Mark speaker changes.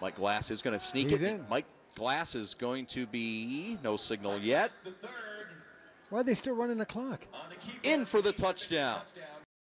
Speaker 1: Mike Glass is going to sneak
Speaker 2: He's
Speaker 1: it.
Speaker 2: in.
Speaker 1: Mike Glass is going to be no signal yet.
Speaker 2: Why are they still running the clock?
Speaker 1: In for the touchdown.